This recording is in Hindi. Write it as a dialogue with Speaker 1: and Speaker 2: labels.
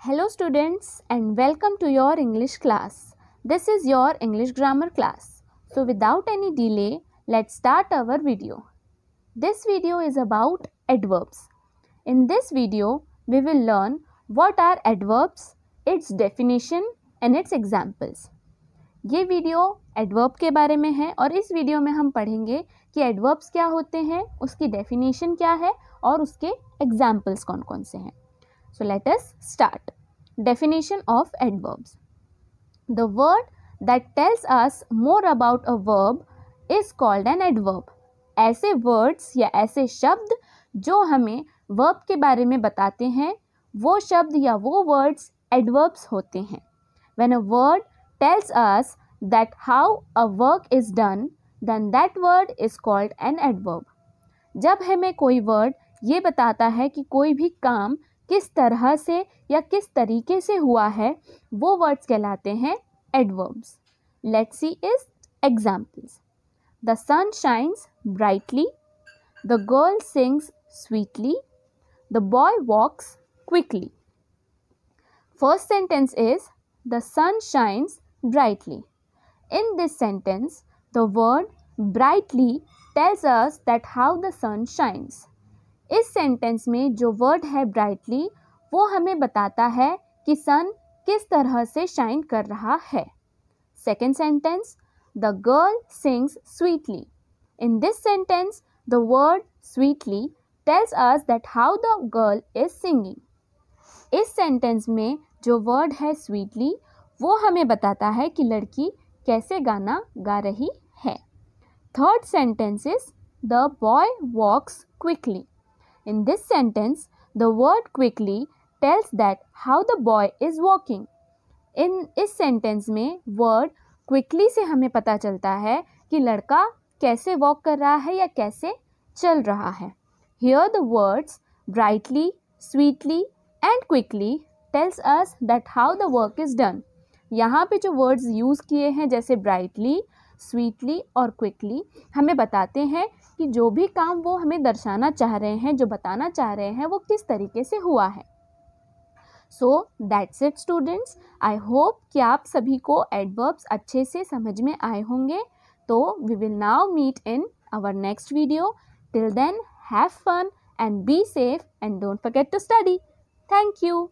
Speaker 1: Hello students and welcome to your English class this is your English grammar class so without any delay let start our video this video is about adverbs in this video we will learn what are adverbs its definition and its examples ये वीडियो एडवर्ब के बारे में है और इस वीडियो में हम पढ़ेंगे कि एडवर्ब्स क्या होते हैं, उसकी डेफिनेशन क्या है, और उसके एग्जाम्पल्स कौन कौन से हैं। So let us start definition of adverbs the word that tells us more about a verb is called an adverb ऐसे वर्ड्स या ऐसे शब्द जो हमें वर्ब के बारे में बताते हैं वो शब्द या वो वर्ड्स एडवर्ब्स होते हैं. When a word tells us that how a work is done, then that word is called an adverb. जब हमें कोई वर्ड ये बताता है कि कोई भी काम किस तरह से या किस तरीके से हुआ है वो वर्ड्स कहलाते हैं adverbs let's see is examples the sun shines brightly the girl sings sweetly the boy walks quickly first sentence is the sun shines brightly. In this sentence, the word brightly tells us that how the sun shines. इस सेंटेंस में जो वर्ड है ब्राइटली वो हमें बताता है कि सन किस तरह से शाइन कर रहा है। Second sentence the girl sings sweetly in this sentence the word sweetly tells us that how the girl is singing इस सेंटेंस में जो वर्ड है स्वीटली वो हमें बताता है कि लड़की कैसे गाना गा रही है। Third sentence is the boy walks quickly in this sentence the word quickly tells that how the boy is walking in इस सेंटेंस में वर्ड क्विकली से हमें पता चलता है कि लड़का कैसे वॉक कर रहा है या कैसे चल रहा है. Here the words brightly sweetly and quickly tells us that how the work is done यहाँ पे जो वर्ड्स यूज़ किए हैं जैसे ब्राइटली स्वीटली और क्विकली हमें बताते हैं कि जो भी काम वो हमें दर्शाना चाह रहे हैं, जो बताना चाह रहे हैं, वो किस तरीके से हुआ है। So that's it students I hope कि आप सभी को एडवर्ब्स अच्छे से समझ में आए होंगे। तो we will now meet in our next video till then have fun and be safe and don't forget to study thank you